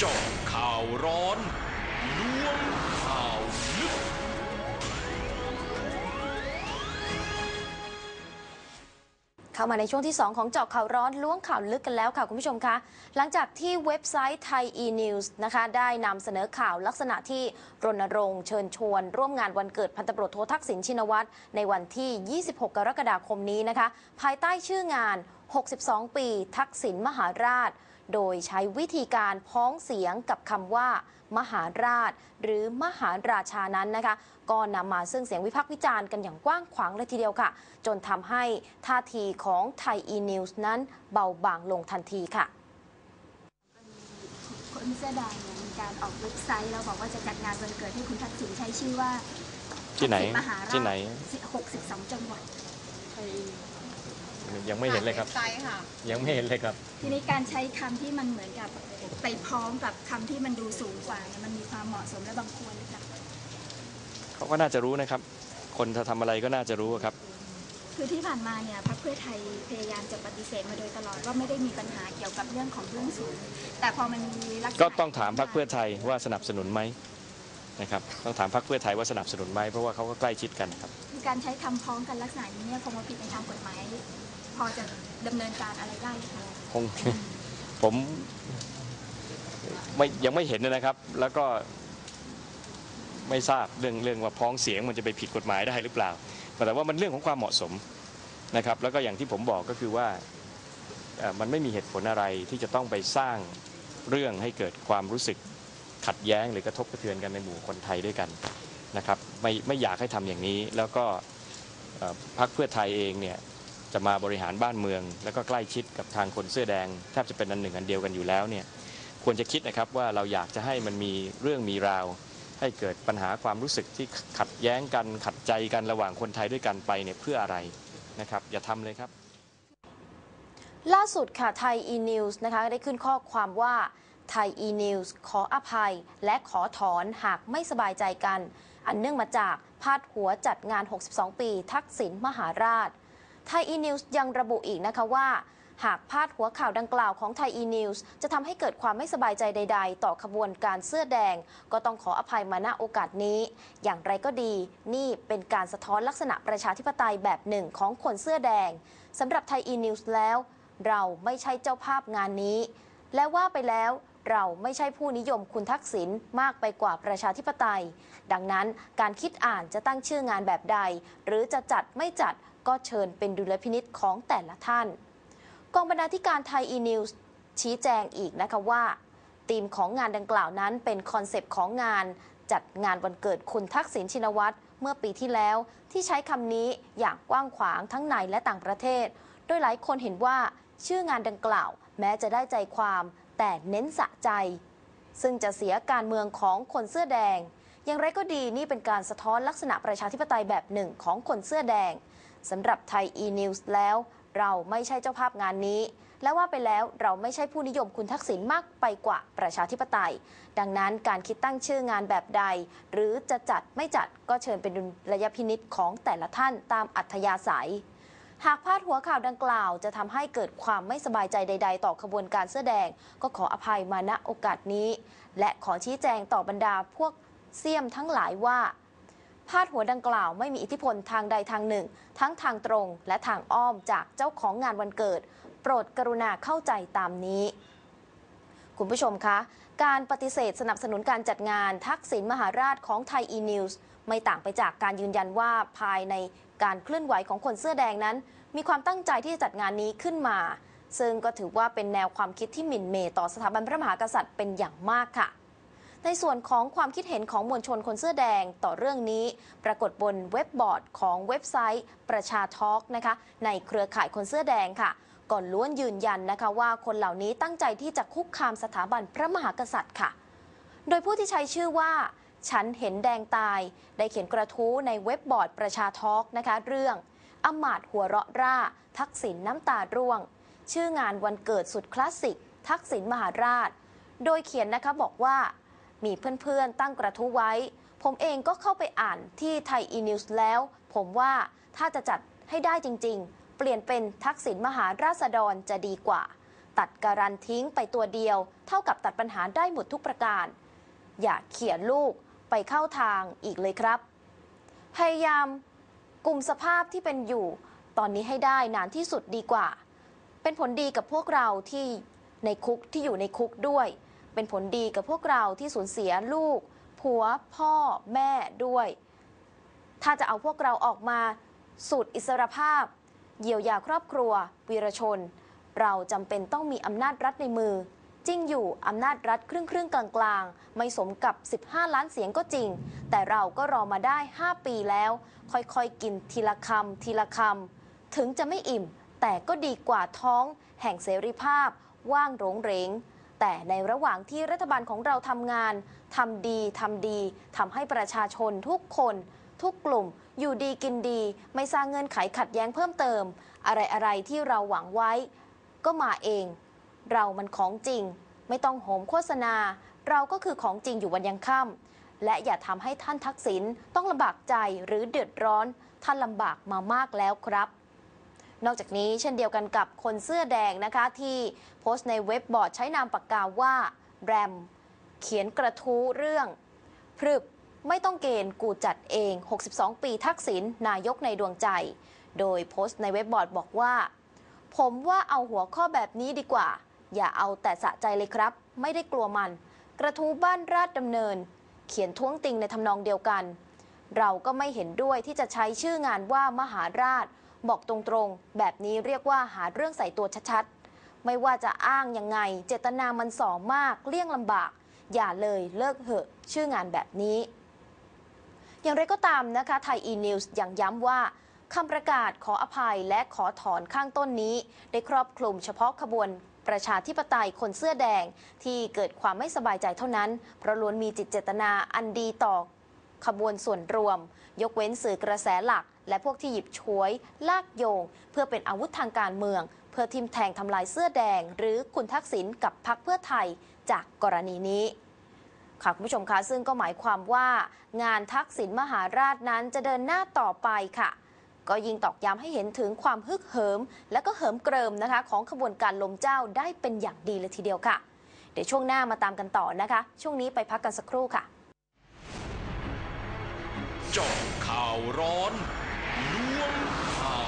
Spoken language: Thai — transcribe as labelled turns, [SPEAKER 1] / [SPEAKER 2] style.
[SPEAKER 1] เจาะข่าวร้อนล้วงข่าวลึก
[SPEAKER 2] เข้ามาในช่วงที่ 2 ของเจาะข่าวร้อนล้วงข่าวลึกกันแล้วค่ะคุณผู้ชมคะ หลังจากที่เว็บไซต์ไทย e-news นะคะ ได้นำเสนอข่าวลักษณะที่รณรงค์เชิญชวน ร่วมงานวันเกิดพันตำรวจโททักษิณชินวัตรในวันที่ 26 กรกฎาคมนี้นะคะ ภายใต้ชื่องาน 62 ปี ทักษิณมหาราช โดยใช้วิธีการพ้องเสียงกับคำว่า มหาราช หรือมหาราชานั้นนะคะ ก็นำมาซึ่งเสียงวิพากษ์วิจารณ์กันอย่างกว้างขวางเลยทีเดียวค่ะ จนทำให้ท่าทีของไทย e-news นั้นเบาบางลงทันทีค่ะ
[SPEAKER 3] คนเสื้อแดงเนี่ยมีการออกเว็บไซต์แล้วบอกว่าจะจัดงานวันเกิดให้คุณทักษิณใช้ชื่อว่า
[SPEAKER 4] ที่ไหน
[SPEAKER 3] ทักษิณมหาราช
[SPEAKER 4] ที่ไหน
[SPEAKER 3] 62 จังหวัด
[SPEAKER 4] ยังไม่เห็นเลยครับ
[SPEAKER 5] ไซต์ค่ะ
[SPEAKER 4] ยังไม่เห็นเลยครับ
[SPEAKER 3] ทีนี้การใช้คำที่มันเหมือนกับไปพร้อมกับคำที่มันดูสูงกว่าเนี่ยมันมีความเหมาะสมและบางควรหรือเปล่า
[SPEAKER 4] เขาก็น่าจะรู้นะครับ คนจะทำอะไรก็น่าจะรู้ครับ
[SPEAKER 3] คือที่ผ่านมาเนี่ยพรรคเพื่อไทยพยายามจะปฏิเสธมาโดยตลอดว่าไม่ได้มีปัญหาเกี่ยวกับเรื่องของเรื่องสูง แต่พอมันมีลักษณะ
[SPEAKER 4] ก็ต้องถามพรรคเพื่อไทยว่าสนับสนุนไหมนะครับ ต้องถามพรรคเพื่อไทยว่าสนับสนุนไหมเพราะว่าเขาก็ใกล้ชิดกันครับ
[SPEAKER 3] คือการใช้คำพ้องกันลักษณะนี้เนี่ยคงว่าผิดในทางกฎหมาย พอจะดำเนินการอะไรได้ไหมคะ
[SPEAKER 4] คง ผมไม่ยังไม่เห็นนะครับ แล้วก็ไม่ทราบเรื่องเรื่องว่าพ้องเสียงมันจะไปผิดกฎหมายได้หรือเปล่า แต่ว่ามันเรื่องของความเหมาะสมนะครับ แล้วก็อย่างที่ผมบอกก็คือว่าเอ่อมันไม่มีเหตุผลอะไรที่จะต้องไปสร้างเรื่องให้เกิดความรู้สึกขัดแย้งหรือกระทบกระเทือนกันในหมู่คนไทยด้วยกันนะครับ ไม่ไม่อยากให้ทำอย่างนี้ แล้วก็เอ่อพรรคเพื่อไทยเองเนี่ย จะมาบริหารบ้านเมือง แล้วก็ใกล้ชิดกับทางคนเสื้อแดงแทบจะเป็นอันหนึ่งอันเดียวกันอยู่แล้วเนี่ยควรจะคิดนะครับว่าเราอยากจะให้มันมีเรื่องมีราว ให้เกิดปัญหาความรู้สึกที่ขัดแย้งกันขัดใจกันระหว่างคนไทยด้วยกันไปเนี่ยเพื่ออะไรนะครับอย่าทำเลยครับ
[SPEAKER 2] ล่าสุดค่ะไทย e-news นะคะได้ขึ้นข้อความว่าไทย e-news ขออภัย และขอถอนหากไม่สบายใจกัน อันเนื่องมาจากพาดหัวจัดงาน 62 ปี ทักษิณมหาราช ไทย e-news ยังระบุอีกนะคะว่า หากพาดหัวข่าวดังกล่าวของไทย e-news จะทำให้เกิดความไม่สบายใจใด ๆ ต่อขบวนการเสื้อแดง ก็ต้องขออภัยมาณโอกาสนี้ อย่างไรก็ดี นี่เป็นการสะท้อนลักษณะประชาธิปไตยแบบหนึ่งของคนเสื้อแดงสำหรับไทย e-news แล้ว เราไม่ใช่เจ้าภาพงานนี้ และว่าไปแล้วเราไม่ใช่ผู้นิยมคุณทักษิณมากไปกว่าประชาธิปไตย ดังนั้นการคิดอ่านจะตั้งชื่องานแบบใด หรือจะจัดไม่จัด ก็เชิญเป็นดุลพินิจของแต่ละท่าน กองบรรณาธิการไทย e-news ชี้แจงอีกนะคะว่าธีมของงานดังกล่าวนั้นเป็น concept ของงาน จัดงานวันเกิดคุณทักษิณชินวัตรเมื่อปีที่แล้ว ที่ใช้คำนี้อย่างกว้างขวางทั้งในและต่างประเทศ โดยหลายคนเห็นว่าชื่องานดังกล่าว แม้จะได้ใจความแต่เน้นสะใจ ซึ่งจะเสียการเมืองของคนเสื้อแดง อย่างไรก็ดีนี่เป็นการสะท้อนลักษณะประชาธิปไตยแบบหนึ่งของคนเสื้อแดง สำหรับไทย e-news แล้ว เราไม่ใช่เจ้าภาพงานนี้ และว่าไปแล้วเราไม่ใช่ผู้นิยมคุณทักษิณมากไปกว่าประชาธิปไตย ดังนั้นการคิดตั้งชื่องานแบบใด หรือจะจัดไม่จัดก็เชิญเป็นดุลยพินิษของแต่ละท่านตามอัธยาศัยหากพาดหัวข่าวดังกล่าวจะทำให้เกิดความไม่สบายใจใด ๆ ต่อขบวนการเสื้อแดง ก็ขออภัยมาณโอกาสนี้ และขอชี้แจงต่อบรรดาพวกเสี่ยมทั้งหลายว่า พาดหัวดังกล่าวไม่มีอิทธิพลทางใดทางหนึ่ง ทั้งทางตรงและทางอ้อมจากเจ้าของงานวันเกิด โปรดกรุณาเข้าใจตามนี้ คุณผู้ชมคะ การปฏิเสธสนับสนุนการจัดงานทักษิณมหาราชของไทย e-news ไม่ต่างไปจากการยืนยันว่าภายในการเคลื่อนไหวของคนเสื้อแดงนั้น มีความตั้งใจที่จะจัดงานนี้ขึ้นมา ซึ่งก็ถือว่าเป็นแนวความคิดที่หมิ่นเมต่อสถาบันพระมหากษัตริย์เป็นอย่างมากค่ะ ในส่วนของความคิดเห็นของมวลชนคนเสื้อแดงต่อเรื่องนี้ ปรากฏบนเว็บบอร์ดของเว็บไซต์ประชาทอล์กนะคะในเครือข่ายคนเสื้อแดงค่ะ ก่อนล้วนยืนยันนะคะว่าคนเหล่านี้ตั้งใจที่จะคุกคามสถาบันพระมหากษัตริย์ค่ะ โดยผู้ที่ใช้ชื่อว่าฉันเห็นแดงตาย ได้เขียนกระทู้ในเว็บบอร์ดประชาทอล์กนะคะ เรื่องอมาตหัวเราะร่า ทักษิณน้ำตาร่วง ชื่องานวันเกิดสุดคลาสสิก ทักษิณมหาราช โดยเขียนนะคะบอกว่า มีเพื่อนๆ ตั้งกระทู้ไว้ ผมเองก็เข้าไปอ่านที่ไทย e-news แล้ว ผมว่าถ้าจะจัดให้ได้จริงๆ เปลี่ยนเป็นทักษิณมหาราษฎรจะดีกว่า ตัดการันทิ้งไปตัวเดียว เท่ากับตัดปัญหาได้หมดทุกประการ อย่าเขียนลูกไปเข้าทางอีกเลยครับ พยายามกลุ่มสภาพที่เป็นอยู่ ตอนนี้ให้ได้นานที่สุดดีกว่า เป็นผลดีกับพวกเราที่ในคุกที่อยู่ในคุกด้วย เป็นผลดีกับพวกเราที่สูญเสียลูก ผัว พ่อ แม่ด้วย ถ้าจะเอาพวกเราออกมาสูตรอิสรภาพ เยียวยาครอบครัว วีรชน เราจำเป็นต้องมีอำนาจรัฐในมือ จริงอยู่อำนาจรัฐครึ่งครึ่งๆกลางกลางๆไม่สมกับ 15 ล้านเสียงก็จริง แต่เราก็รอมาได้ 5 ปีแล้ว ค่อยๆ กินทีละคำทีละคำถึงจะไม่อิ่ม แต่ก็ดีกว่าท้องแห่งเสรีภาพว่างโรงเรง แต่ในระหว่างที่รัฐบาลของเราทำงานทำดีทำดีทำให้ประชาชนทุกคน ทุกกลุ่ม อยู่ดีกินดี ไม่สร้างเงื่อนไขขัดแย้งเพิ่มเติม อะไรอะไรๆที่เราหวังไว้ ก็มาเอง เรามันของจริง ไม่ต้องโหมโฆษณา เราก็คือของจริงอยู่วันยังค่ำและอย่าทำให้ท่านทักษิณต้องลำบากใจหรือเดือดร้อน ท่านลำบากมามากแล้วครับ นอกจากนี้เช่นเดียวกันกับคนเสื้อแดงนะคะที่โพสต์ในเว็บบอร์ดใช้นามปากกาว่าแรมเขียนกระทู้เรื่องพรึบไม่ต้องเกณฑ์กูจัดเอง 62 ปีทักษิณนายกในดวงใจ โดยโพสต์ในเว็บบอร์ดบอกว่า ผมว่าเอาหัวข้อแบบนี้ดีกว่า อย่าเอาแต่สะใจเลยครับ ไม่ได้กลัวมัน กระทู้บ้านราชดำเนิน เขียนท้วงติงในทำนองเดียวกัน เราก็ไม่เห็นด้วยที่จะใช้ชื่องานว่ามหาราช บอกตรงๆ แบบนี้เรียกว่าหาเรื่องใส่ตัวชัดๆ ไม่ว่าจะอ้างยังไง เจตนามันสอมากเลี่ยงลำบาก อย่าเลยเลิกเหอะ ชื่องานแบบนี้ อย่างไรก็ตามนะคะไทย e-news ยังย้ำว่าคำประกาศขออภัยและขอถอนข้างต้นนี้ ได้ครอบคลุมเฉพาะขบวนประชาธิปไตยคนเสื้อแดงที่เกิดความไม่สบายใจเท่านั้น เพราะล้วนมีจิตเจตนาอันดีต่อ ขบวนส่วนรวม ยกเว้นสื่อกระแสหลัก และพวกที่หยิบฉวย ลากโยง เพื่อเป็นอาวุธทางการเมือง เพื่อทิมแทงทำลายเสื้อแดง หรือคุณทักษิณกับพรรคเพื่อไทยจากกรณีนี้ค่ะคุณผู้ชมคะซึ่งก็หมายความว่า งานทักษิณมหาราชนั้นจะเดินหน้าต่อไปค่ะ ก็ยิงตอกย้ำให้เห็นถึงความฮึกเหิม และก็เหิมเกริมนะคะ ของขบวนการลมเจ้าได้เป็นอย่างดีเลยทีเดียวค่ะ เดี๋ยวช่วงหน้ามาตามกันต่อนะคะ ช่วงนี้ไปพักกันสักครู่ค่ะ
[SPEAKER 1] จาะข่าวร้อนล้วงข่าว